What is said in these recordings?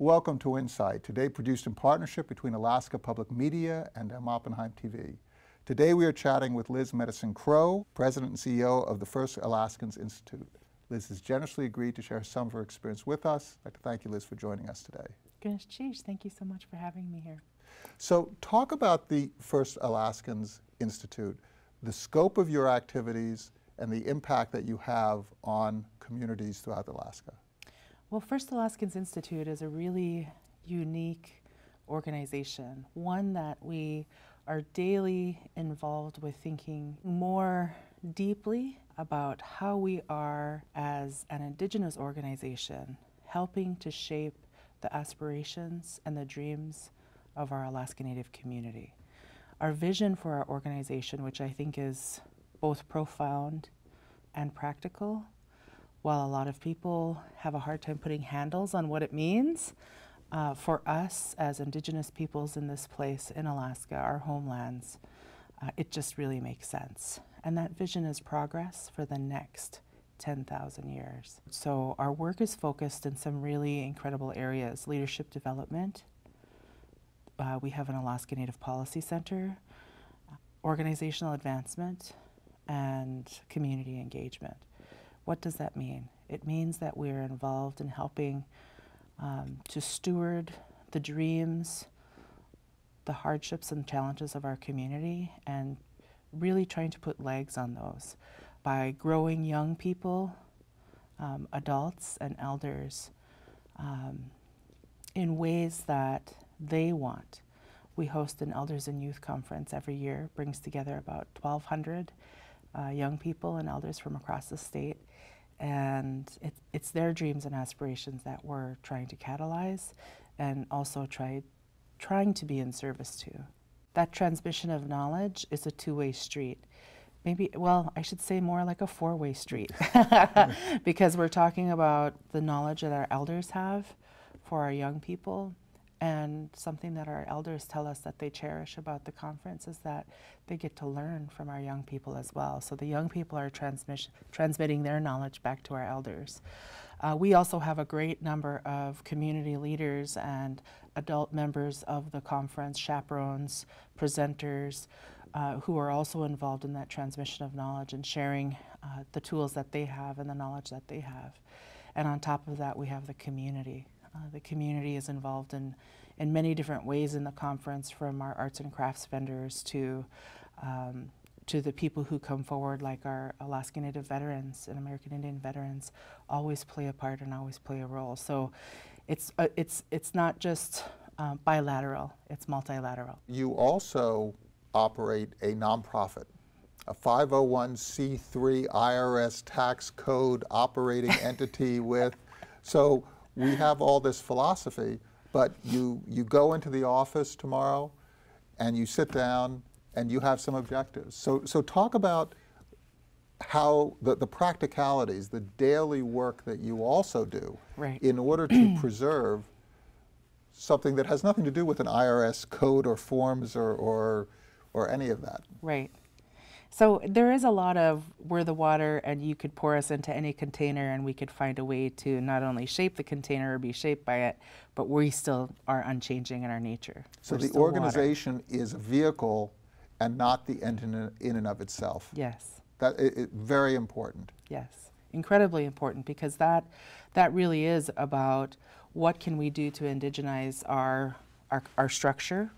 Welcome to Insight, today produced in partnership between Alaska Public Media and M. Oppenheim TV. Today we are chatting with Liz Medicine Crow, President and CEO of the First Alaskans Institute. Liz has generously agreed to share some of her experience with us. I'd like to thank you, Liz, for joining us today. Goodness, geez, thank you so much for having me here. So talk about the First Alaskans Institute, the scope of your activities, and the impact that you have on communities throughout Alaska. Well, First Alaskans Institute is a really unique organization, one that we are daily involved with thinking more deeply about how we are, as an Indigenous organization, helping to shape the aspirations and the dreams of our Alaska Native community. Our vision for our organization, which I think is both profound and practical, while a lot of people have a hard time putting handles on what it means, uh, for us as Indigenous peoples in this place in Alaska, our homelands, uh, it just really makes sense. And that vision is progress for the next 10,000 years. So our work is focused in some really incredible areas leadership development. Uh, we have an Alaska Native Policy Center, organizational advancement, and community engagement. What does that mean? It means that we're involved in helping um, to steward the dreams, the hardships and challenges of our community, and really trying to put legs on those by growing young people, um, adults, and elders um, in ways that they want. We host an Elders and Youth Conference every year, brings together about 1,200 uh, young people and elders from across the state and it, it's their dreams and aspirations that we're trying to catalyze and also try, trying to be in service to. That transmission of knowledge is a two-way street. Maybe, well, I should say more like a four-way street because we're talking about the knowledge that our elders have for our young people and something that our elders tell us that they cherish about the conference is that they get to learn from our young people as well. So the young people are transmitting their knowledge back to our elders. Uh, we also have a great number of community leaders and adult members of the conference, chaperones, presenters, uh, who are also involved in that transmission of knowledge and sharing uh, the tools that they have and the knowledge that they have. And on top of that, we have the community. Uh, the community is involved in, in many different ways in the conference, from our arts and crafts vendors to um, to the people who come forward, like our Alaska Native veterans and American Indian veterans, always play a part and always play a role. So it's, uh, it's, it's not just uh, bilateral, it's multilateral. You also operate a nonprofit, a 501c3 IRS tax code operating entity with, so we have all this philosophy, but you, you go into the office tomorrow and you sit down and you have some objectives. So, so talk about how the, the practicalities, the daily work that you also do right. in order to preserve something that has nothing to do with an IRS code or forms or, or, or any of that. Right. So there is a lot of we're the water and you could pour us into any container and we could find a way to not only shape the container or be shaped by it, but we still are unchanging in our nature. So we're the organization water. is a vehicle and not the end in, in and of itself. Yes. That is very important. Yes, incredibly important because that that really is about what can we do to indigenize our our, our structure,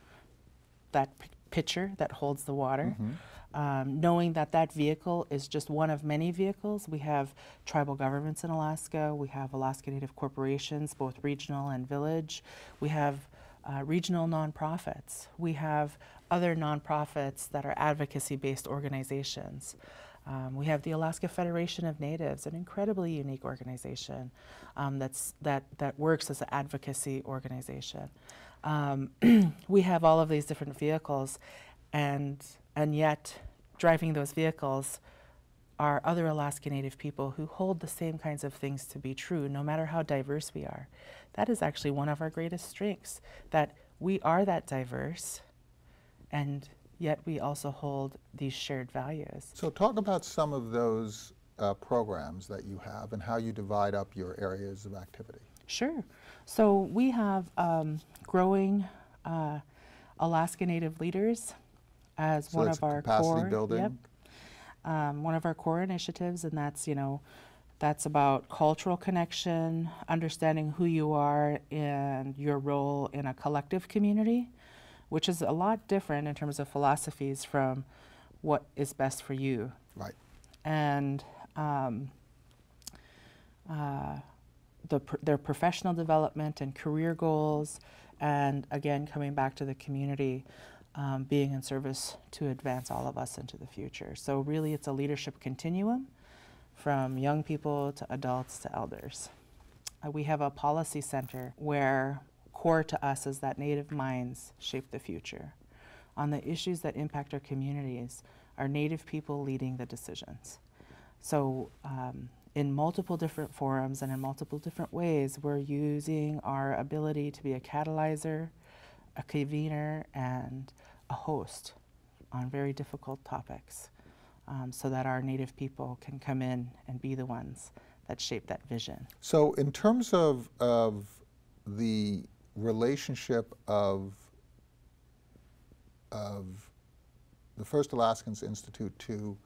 that pitcher that holds the water. Mm -hmm um, knowing that that vehicle is just one of many vehicles. We have tribal governments in Alaska. We have Alaska Native corporations, both regional and village. We have uh, regional nonprofits. We have other nonprofits that are advocacy-based organizations. Um, we have the Alaska Federation of Natives, an incredibly unique organization um, that's, that, that works as an advocacy organization. Um, we have all of these different vehicles, and, and yet driving those vehicles are other Alaska Native people who hold the same kinds of things to be true, no matter how diverse we are. That is actually one of our greatest strengths, that we are that diverse, and yet we also hold these shared values. So talk about some of those uh, programs that you have and how you divide up your areas of activity. Sure. So we have um, growing uh, Alaska Native leaders as So one of our core. building? Yep. Um, one of our core initiatives, and that's you know, that's about cultural connection, understanding who you are and your role in a collective community, which is a lot different in terms of philosophies from what is best for you Right. and um, uh, the, pr- their professional development and career goals, and again, coming back to the community, um, being in service to advance all of us into the future. So, really, it's a leadership continuum from young people to adults to elders. Uh, we have a policy center where core to us is that Native minds shape the future. On the issues that impact our communities, are Native people leading the decisions. So, um, in multiple different forums and in multiple different ways, we're using our ability to be a catalyzer, a convener, and a host on very difficult topics um, so that our Native people can come in and be the ones that shape that vision. So in terms of, of the relationship of, of the First Alaskans Institute to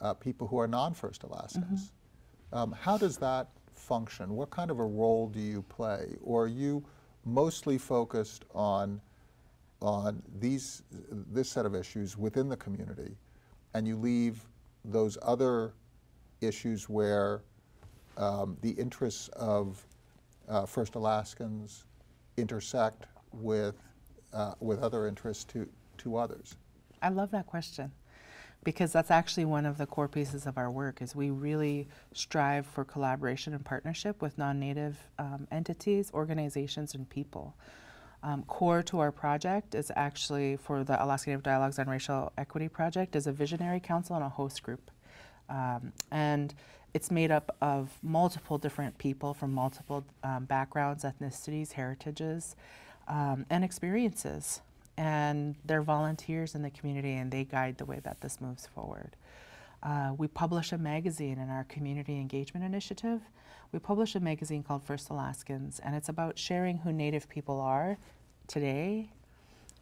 uh, people who are non-First Alaskans, um, how does that function? What kind of a role do you play? Or are you mostly focused on, on these, this set of issues within the community, and you leave those other issues where um, the interests of uh, First Alaskans intersect with, uh, with other interests to, to others? I love that question because that's actually one of the core pieces of our work is we really strive for collaboration and partnership with non-native um, entities organizations and people um, core to our project is actually for the alaska native dialogues on racial equity project is a visionary council and a host group um, and it's made up of multiple different people from multiple um, backgrounds ethnicities heritages um, and experiences and they're volunteers in the community and they guide the way that this moves forward. Uh, we publish a magazine in our community engagement initiative. We publish a magazine called First Alaskans, and it's about sharing who Native people are today,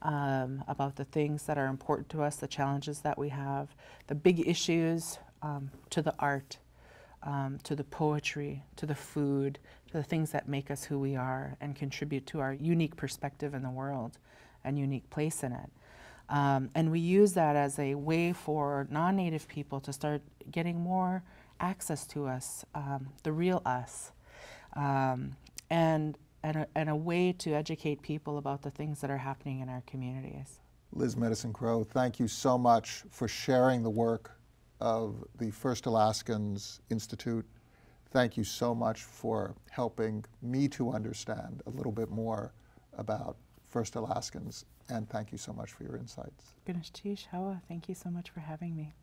um, about the things that are important to us, the challenges that we have, the big issues, um, to the art, um, to the poetry, to the food, to the things that make us who we are and contribute to our unique perspective in the world and unique place in it. Um, and we use that as a way for non native people to start getting more access to us, um, the real us, um, and, and, a, and a way to educate people about the things that are happening in our communities. Liz Medicine Crow, thank you so much for sharing the work of the First Alaskans Institute. Thank you so much for helping me to understand a little bit more about First Alaskans, and thank you so much for your insights. Ganesh Tish, Háw'aa, thank you so much for having me.